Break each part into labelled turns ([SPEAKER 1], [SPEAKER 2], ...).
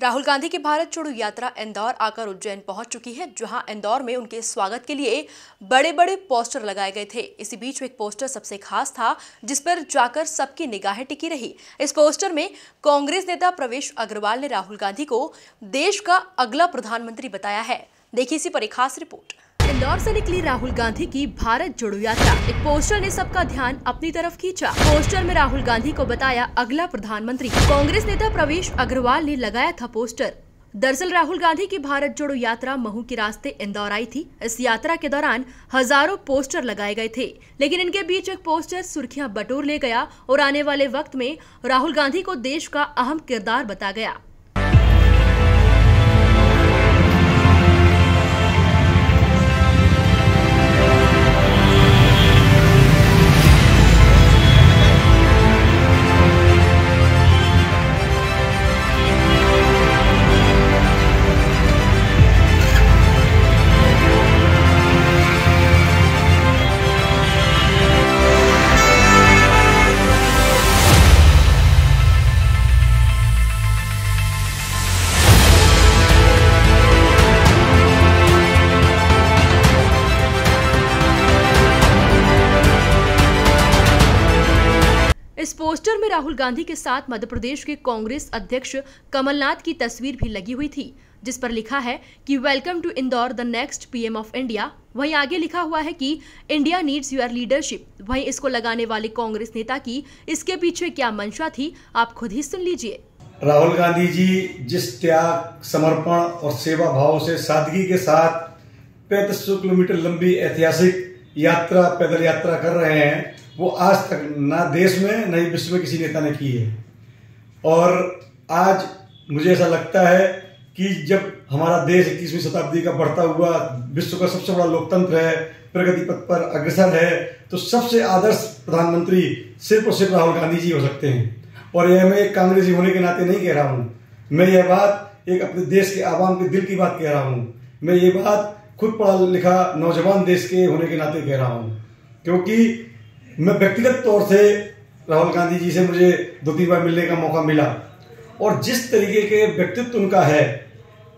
[SPEAKER 1] राहुल गांधी की भारत छोड़ो यात्रा इंदौर आकर उज्जैन पहुँच चुकी है, जहाँ इंदौर में उनके स्वागत के लिए बड़े बड़े पोस्टर लगाए गए थे। इसी बीच एक पोस्टर सबसे खास था, जिस पर जाकर सबकी निगाहें टिकी रही। इस पोस्टर में कांग्रेस नेता प्रवेश अग्रवाल ने राहुल गांधी को देश का अगला प्रधानमंत्री बताया है। देखिए इसी पर एक खास रिपोर्ट। इंदौर से निकली राहुल गांधी की भारत जोड़ो यात्रा। एक पोस्टर ने सबका ध्यान अपनी तरफ़ खींचा। पोस्टर में राहुल गांधी को बताया अगला प्रधानमंत्री। कांग्रेस नेता प्रवेश अग्रवाल ने लगाया था पोस्टर। दरअसल राहुल गांधी की भारत जोड़ो यात्रा महू के रास्ते इंदौर आई थी। इस यात्रा के दौरान हज़ारों पोस्टर लगाए गए थे। लेकिन इनके बीच एक पोस्टर सुर्खियाँ बटोर ले गया और आने वाले वक्त में राहुल गांधी को देश का अहम किरदार बता गया। पोस्टर में राहुल गांधी के साथ मध्य प्रदेश के कांग्रेस अध्यक्ष कमलनाथ की तस्वीर भी लगी हुई थी, जिस पर लिखा है कि welcome to Indore the next PM of India वहीं आगे लिखा हुआ है कि इंडिया नीड्स योर लीडरशिप वहीं इसको लगाने वाले कांग्रेस नेता की इसके पीछे क्या मंशा थी, आप खुद ही सुन लीजिए।
[SPEAKER 2] राहुल गांधी जी, जिस त्याग, समर्पण और सेवा भाव से सादगी के साथ पैंतीस किलोमीटर लंबी ऐतिहासिक यात्रा, पैदल यात्रा कर रहे हैं वो आज तक ना देश में, ना ही विश्व में किसी नेता ने की है। और आज मुझे ऐसा लगता है कि जब हमारा देश इक्कीसवीं शताब्दी का बढ़ता हुआ, विश्व का सबसे बड़ा लोकतंत्र है, प्रगति पथ पर अग्रसर है तो सबसे आदर्श प्रधानमंत्री सिर्फ़ और सिर्फ़ राहुल गांधी जी हो सकते हैं। और यह मैं एक कांग्रेसी होने के नाते नहीं कह रहा हूँ। मैं यह बात एक अपने देश के आवाम के दिल की बात कह रहा हूँ। मैं ये बात खुद पढ़ा लिखा नौजवान देश के होने के नाते कह रहा हूँ। क्योंकि मैं व्यक्तिगत तौर से राहुल गांधी जी से मुझे दो तीन बार मिलने का मौका मिला। और जिस तरीके के व्यक्तित्व उनका है,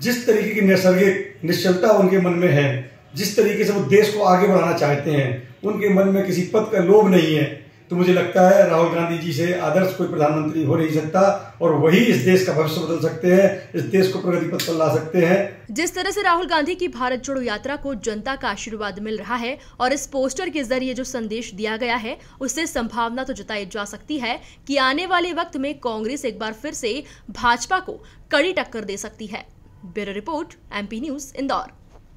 [SPEAKER 2] जिस तरीके की नैसर्गिक निश्चलता उनके मन में है, जिस तरीके से वो देश को आगे बढ़ाना चाहते हैं, उनके मन में किसी पद का लोभ नहीं है तो मुझे लगता है राहुल गांधी जी से आदर्श कोई प्रधानमंत्री हो नहीं सकता और वही इस देश का भविष्य बदल सकते हैं, इस देश को प्रगति पथ पर ला सकते हैं।
[SPEAKER 1] जिस तरह से राहुल गांधी की भारत जोड़ो यात्रा को जनता का आशीर्वाद मिल रहा है और इस पोस्टर के ज़रिए जो संदेश दिया गया है, उससे संभावना तो जताई जा सकती है कि आने वाले वक्त में कांग्रेस एक बार फिर से भाजपा को कड़ी टक्कर दे सकती है। Bureau report, MP news, Indore.